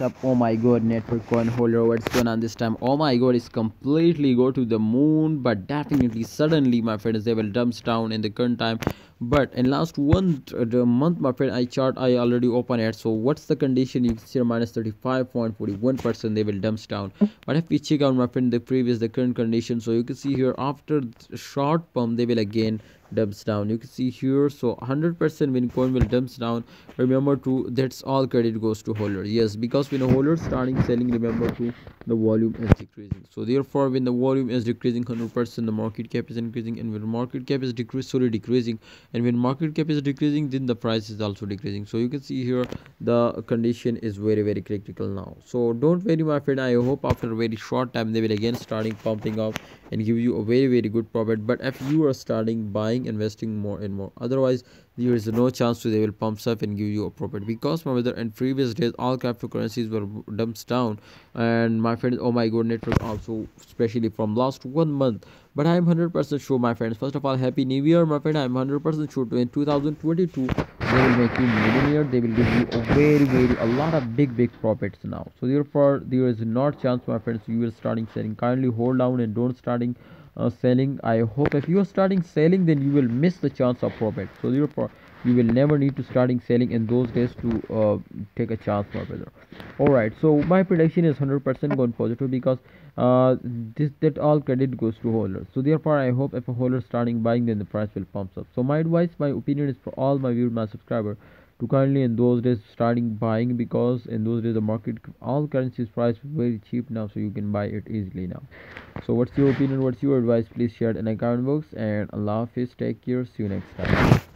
up. Oh my god network coin holder what's going on this time oh my god it's completely go to the moon but definitely suddenly my friends they will dumps down in the current time. But in last one uh, the month my friend i chart i already open it. So what's the condition? You see minus 35.41 percent they will dumps down. But if we check out my friend the previous the current condition so you can see here after short pump they will again dumps down. You can see here so 100 percent when coin will dumps down. Remember to that's all credit goes to holder yes because when a holder starting selling remember to the volume is decreasing. So therefore when the volume is decreasing 100 percent the market cap is increasing and when market cap is decreasing sorry decreasing. And when market cap is decreasing then the price is also decreasing. So you can see here the condition is very very critical now. So don't worry my friend. I hope after a very short time they will again starting pumping up and give you a very very good profit. But if you are starting buying investing more and more. Otherwise there is no chance to they will pump up and give you a profit. Because my brother in previous days all cryptocurrencies were dumps down. And my friends oh my god network also especially from last one month. But i'm 100 percent sure my friends first of all happy new year my friend. I'm 100 percent sure in 2022 they will make you millionaire. They will give you a very very a lot of big big profits now. So therefore there is not chance my friends you will starting selling. Kindly hold down and don't starting uh, selling. I hope if you are starting selling then you will miss the chance of profit. So therefore you will never need to starting selling in those days to uh, take a chance my brother. All right. So my prediction is 100 percent going positive because uh, this that all credit goes to holders. So therefore i hope if a holder starting buying then the price will pump up. So my advice my opinion is for all my viewers my subscriber to kindly in those days starting buying because in those days the market all currencies price very cheap now so you can buy it easily now. So what's your opinion? What's your advice? Please share it in the comment box and allah hafiz take care. See you next time